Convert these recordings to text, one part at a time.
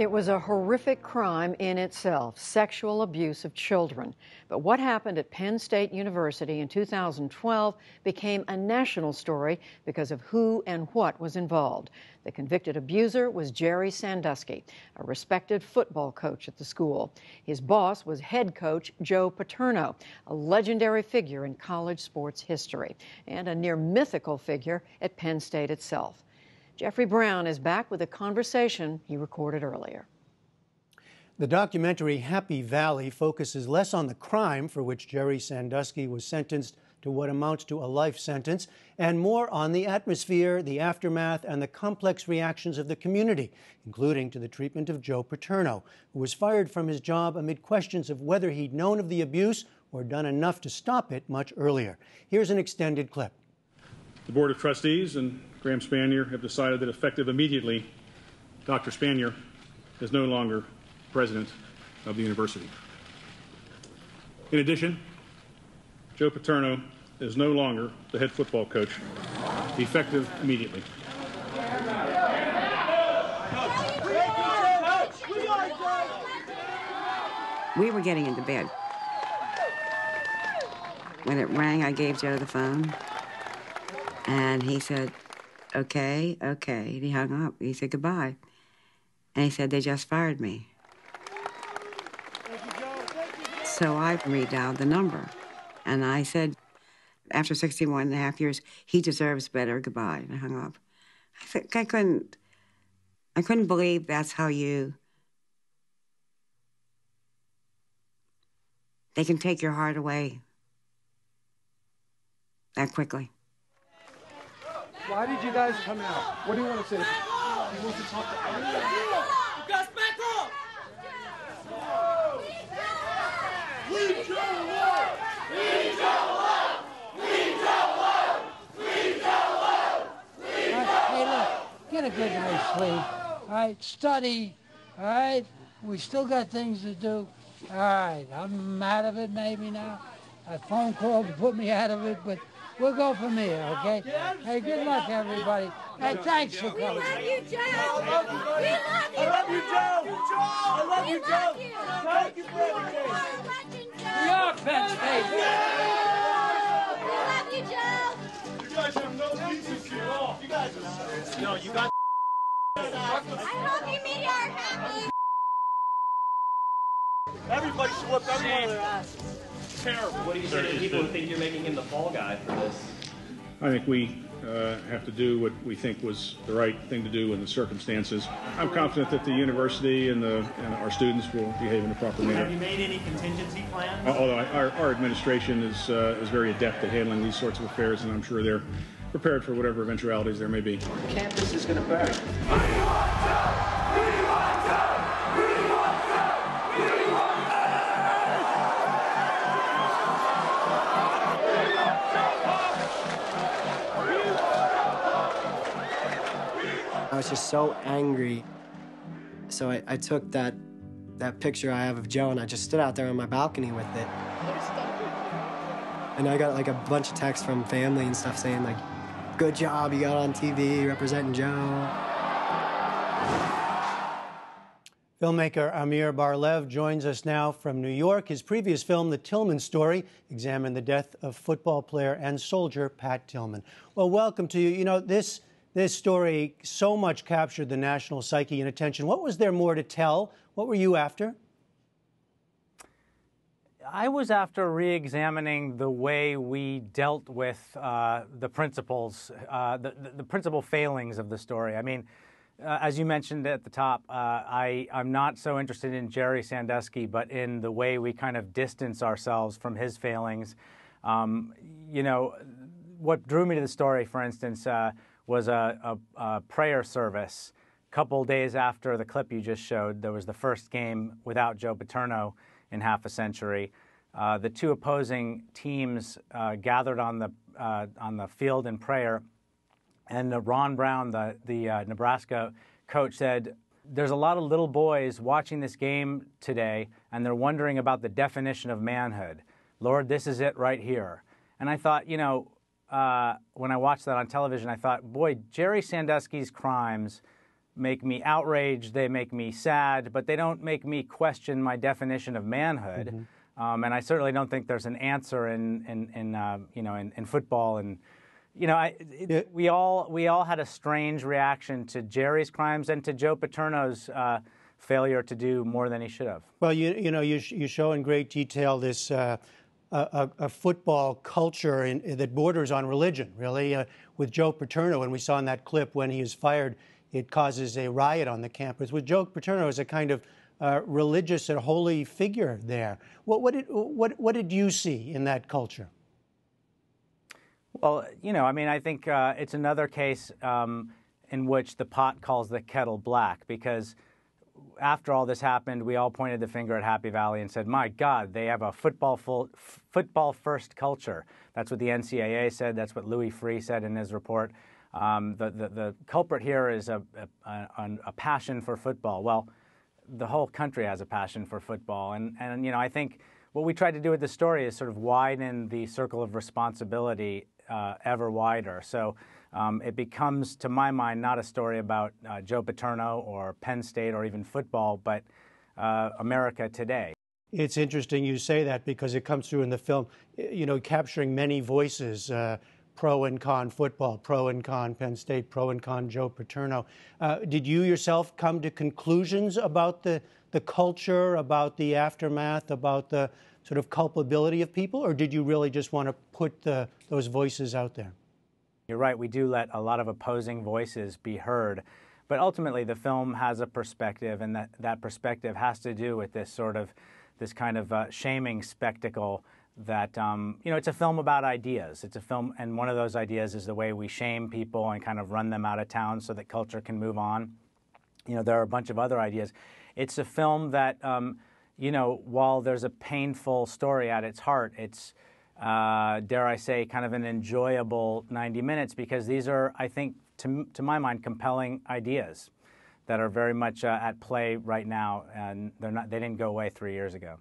It was a horrific crime in itself, sexual abuse of children. But what happened at Penn State University in 2012 became a national story because of who and what was involved. The convicted abuser was Jerry Sandusky, a respected football coach at the school. His boss was head coach Joe Paterno, a legendary figure in college sports history and a near mythical figure at Penn State itself. Jeffrey Brown is back with a conversation he recorded earlier. The documentary Happy Valley focuses less on the crime for which Jerry Sandusky was sentenced to what amounts to a life sentence, and more on the atmosphere, the aftermath, and the complex reactions of the community, including to the treatment of Joe Paterno, who was fired from his job amid questions of whether he'd known of the abuse or done enough to stop it much earlier. Here's an extended clip. The Board of Trustees and Graham Spanier have decided that effective immediately, Dr. Spanier is no longer president of the university. In addition, Joe Paterno is no longer the head football coach, effective immediately. We were getting into bed. When it rang, I gave Joe the phone, and he said, okay, okay. And he hung up. He said goodbye. And he said, they just fired me. So I redialed the number. And I said, after 61 and a half years, he deserves better. Goodbye. And I hung up. I think I couldn't, I couldn't believe that's how you, they can take your heart away that quickly. Why did you guys come out? What do you want to say? You want to talk to? Guys, back up! We Joe love! We Joe love! We Joe love! We Joe love! We Joe Hey, look, get a good night's sleep. All right, study. All right, we still got things to do. All right, I'm out of it maybe now. A phone call to put me out of it, but We'll go from here, okay? Hey, good luck, everybody. Hey, thanks for coming. We love you, Joe. We love you. I love you, Joe. I love you, Joe. Thank you for everything. We are Penn State. We love you, Joe. You guys have no reason to get off. You guys are No, you got I hope you meet our happy. Everybody should whip everyone their asses terrible. What do you say to people who think you're making him the fall guy for this? I think we uh, have to do what we think was the right thing to do in the circumstances. I'm confident that the university and, the, and our students will behave in a proper manner. Have you made any contingency plans? Uh, although our, our administration is, uh, is very adept at handling these sorts of affairs, and I'm sure they're prepared for whatever eventualities there may be. Campus is going to burn. Was just so angry. So I, I took that that picture I have of Joe and I just stood out there on my balcony with it. And I got like a bunch of texts from family and stuff saying like, good job, you got on TV representing Joe. Filmmaker Amir Bar-Lev joins us now from New York. His previous film, The Tillman Story, examined the death of football player and soldier Pat Tillman. Well, welcome to you. You know, this this story so much captured the national psyche and attention. What was there more to tell? What were you after? I was after re-examining the way we dealt with uh, the principles, uh, the, the, principal failings of the story. I mean, uh, as you mentioned at the top, uh, I, I'm not so interested in Jerry Sandusky, but in the way we kind of distance ourselves from his failings. Um, you know, what drew me to the story, for instance, uh, was a, a, a prayer service. A couple days after the clip you just showed, there was the first game without Joe Paterno in half a century. Uh, the two opposing teams uh, gathered on the uh, on the field in prayer, and Ron Brown, the the uh, Nebraska coach, said, "There's a lot of little boys watching this game today, and they're wondering about the definition of manhood. Lord, this is it right here." And I thought, you know, uh, when I watched that on television, I thought, boy, Jerry Sandusky's crimes make me outraged, they make me sad, but they don't make me question my definition of manhood. Mm-hmm. Um, and I certainly don't think there's an answer in, in, in uh, you know, in, in, football. And, you know, I, it, yeah. we, all, we all had a strange reaction to Jerry's crimes and to Joe Paterno's uh, failure to do more than he should have. Well, you, you know, you, you show in great detail this. A, a, football culture in, that borders on religion, really. Uh, with Joe Paterno, and we saw in that clip when he is fired, it causes a riot on the campus. With Joe Paterno as a kind of uh, religious and holy figure there. What, what, did, what, what did you see in that culture? Well, you know, I mean, I think uh, it's another case um, in which the pot calls the kettle black because after all this happened, we all pointed the finger at Happy Valley and said, "My God, they have a football full, football first culture." That's what the NCAA said. That's what Louis Freeh said in his report. Um, the, the, the culprit here is a, a, a, passion for football. Well, the whole country has a passion for football, and and you know I think what we tried to do with the story is sort of widen the circle of responsibility uh, ever wider. So um, it becomes, to my mind, not a story about uh, Joe Paterno or Penn State or even football, but uh, America today. It's interesting you say that because it comes through in the film, you know, capturing many voices. Uh, pro and con football, pro and con Penn State, pro and con Joe Paterno. Uh, did you yourself come to conclusions about the, the culture, about the aftermath, about the sort of culpability of people, or did you really just want to put the, those voices out there? You're right, we do let a lot of opposing voices be heard. But ultimately, the film has a perspective, and that, that perspective has to do with this sort of, this kind of uh, shaming spectacle that, um, you know, it's a film about ideas. It's a film, and one of those ideas is the way we shame people and kind of run them out of town so that culture can move on. You know, there are a bunch of other ideas. It's a film that, um, you know, while there's a painful story at its heart, it's, uh, dare I say, kind of an enjoyable 90 minutes because these are, I think, to, to my mind, compelling ideas that are very much uh, at play right now, and they're not, they didn't go away three years ago.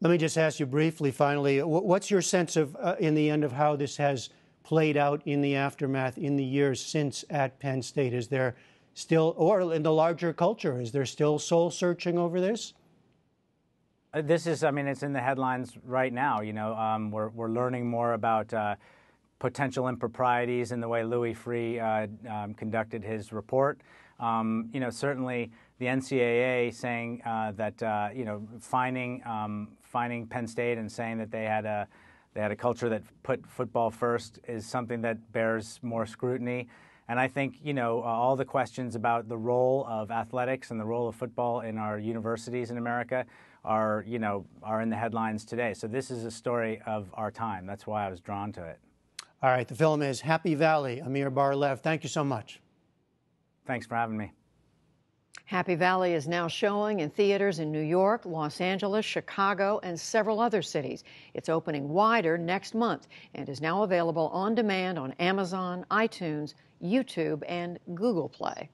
Let me just ask you briefly, finally, what's your sense of, uh, in the end, of how this has played out in the aftermath in the years since at Penn State? Is there still, or in the larger culture, is there still soul searching over this? Uh, this is, I mean, it's in the headlines right now. You know, um, we're, we're learning more about uh, potential improprieties in the way Louis Freeh uh, um, conducted his report. Um, you know, certainly the NCAA saying uh, that, uh, you know, finding, um, finding Penn State and saying that they had a, they had a culture that put football first is something that bears more scrutiny. And I think, you know, uh, all the questions about the role of athletics and the role of football in our universities in America are, you know, are in the headlines today. So this is a story of our time. That's why I was drawn to it. All right. The film is Happy Valley, Amir Bar-Lev. Thank you so much. Thanks for having me. Happy Valley is now showing in theaters in New York, Los Angeles, Chicago, and several other cities. It's opening wider next month and is now available on demand on Amazon, iTunes, YouTube, and Google Play.